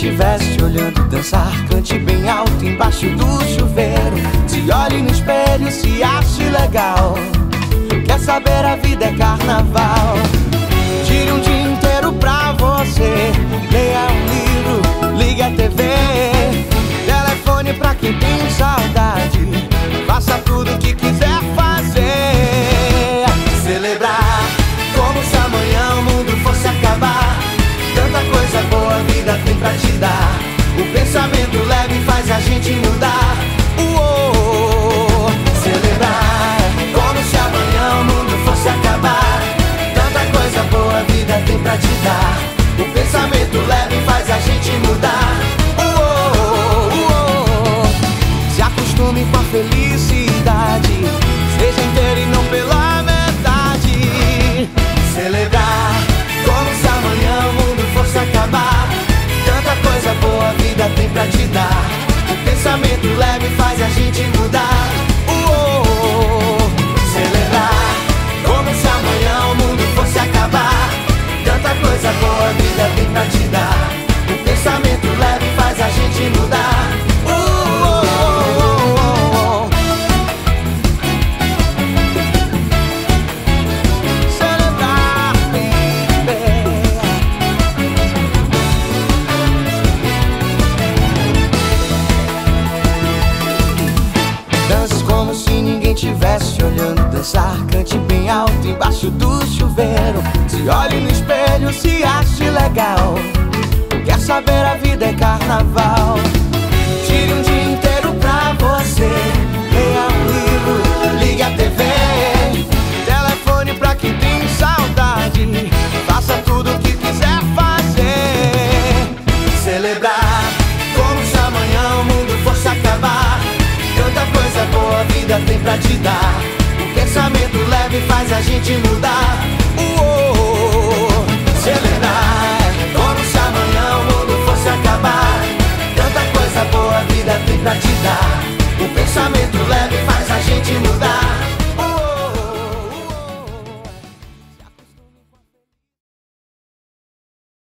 se ninguém tivesse olhando dançar. Cante bem alto embaixo do chuveiro. Se olhe no espelho, se ache legal. Quer saber, a vida é carnaval. Pra te dar. O pensamento leve faz a gente mudar. Uou, uou, se acostume com a felicidade. A vida tem pra te dar. O pensamento leve faz a gente mudar. Uou, celebrar, baby. Como se ninguém tivesse olhando dançar. Cante bem alto embaixo do chuveiro. Se olhe no espelho, se ache legal. Quer saber, a vida é carnaval. Pensamento